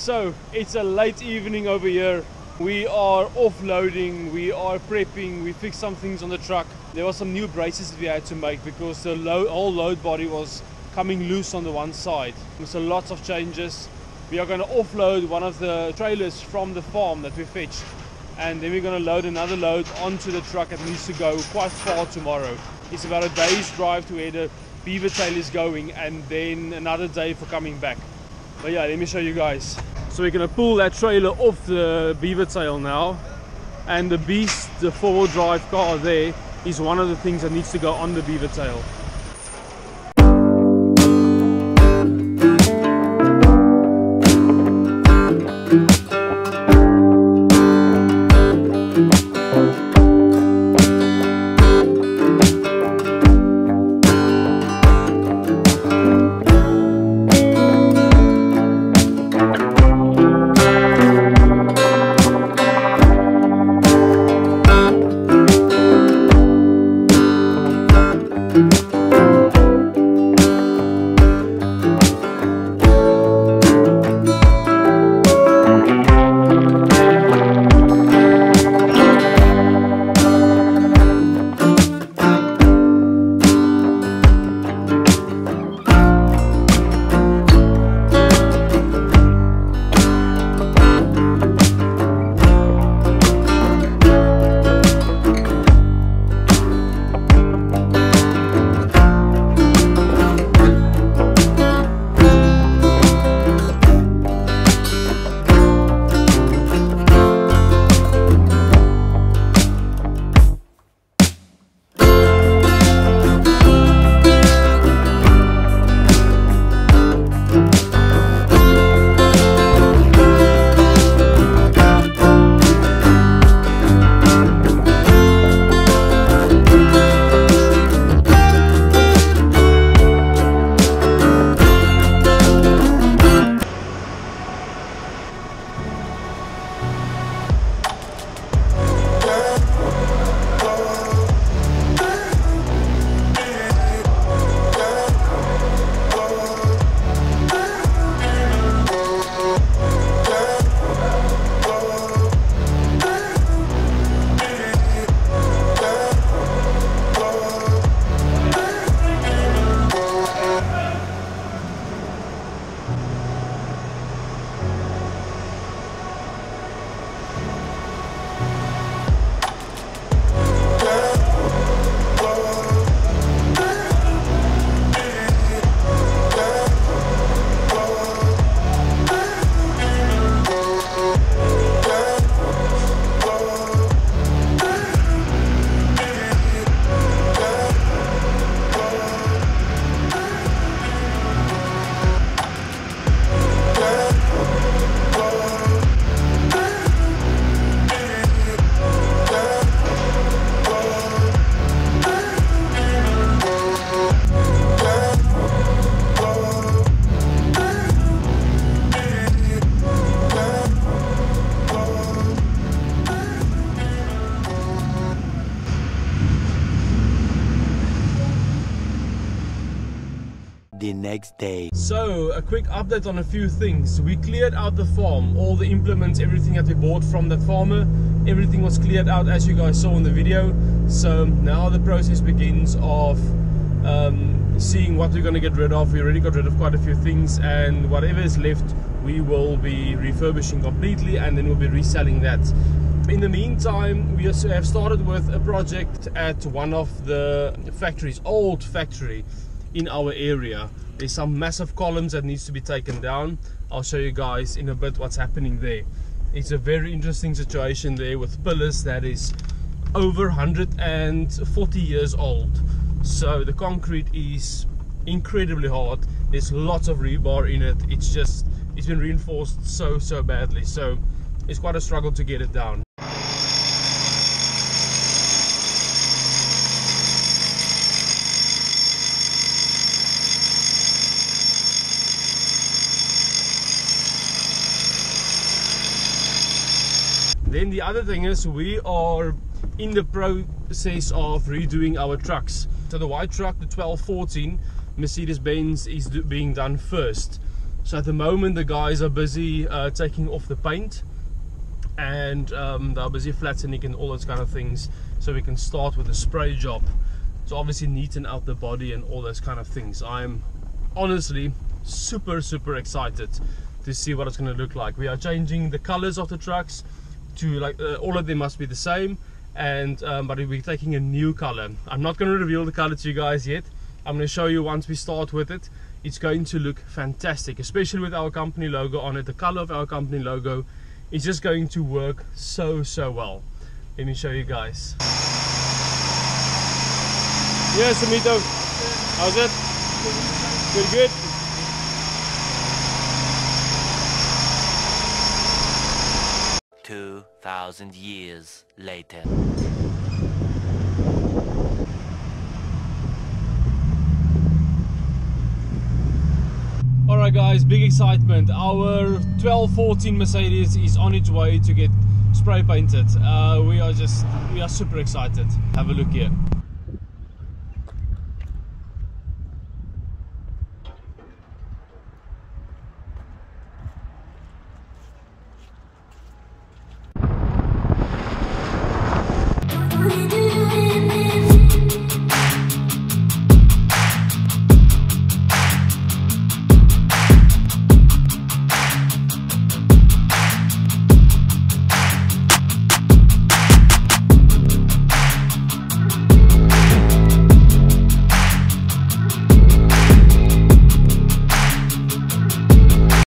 So it's a late evening over here. We are offloading, we are prepping, we fixed some things on the truck. There were some new braces we had to make because the low, whole load body was coming loose on the one side. So lots of changes. We are going to offload one of the trailers from the farm that we fetched and then we're going to load another load onto the truck that needs to go quite far tomorrow. It's about a day's drive to where the beaver tail is going and then another day for coming back. But yeah, let me show you guys. So we're gonna pull that trailer off the beaver tail now. And the beast, the four-wheel drive car there, is one of the things that needs to go on the beaver tail. The next day. So, a quick update on a few things. We cleared out the farm, all the implements, everything that we bought from that farmer. Everything was cleared out as you guys saw in the video. So now the process begins of um, seeing what we're going to get rid of. We already got rid of quite a few things and whatever is left we will be refurbishing completely and then we'll be reselling that. In the meantime, we have started with a project at one of the factories, old factory in our area. There's some massive columns that needs to be taken down. I'll show you guys in a bit what's happening there. It's a very interesting situation there with pillars that is over 140 years old. So the concrete is incredibly hard. There's lots of rebar in it. It's just, it's been reinforced so, so badly. So it's quite a struggle to get it down. Then the other thing is we are in the process of redoing our trucks. So the white truck, the 1214 Mercedes-Benz is being done first. So at the moment the guys are busy uh, taking off the paint and um, they're busy flattening and all those kind of things so we can start with the spray job to obviously neaten out the body and all those kind of things. I'm honestly super super excited to see what it's going to look like. We are changing the colors of the trucks to like uh, all of them must be the same and um, but we're taking a new color. I'm not going to reveal the color to you guys yet. I'm going to show you once we start with it. It's going to look fantastic, especially with our company logo on it. The color of our company logo is just going to work so so well. Let me show you guys. Yes, Amito. How's it? Good, good. Two thousand years later. Alright guys, big excitement. Our 1214 Mercedes is on its way to get spray painted. Uh, we are just, we are super excited. Have a look here.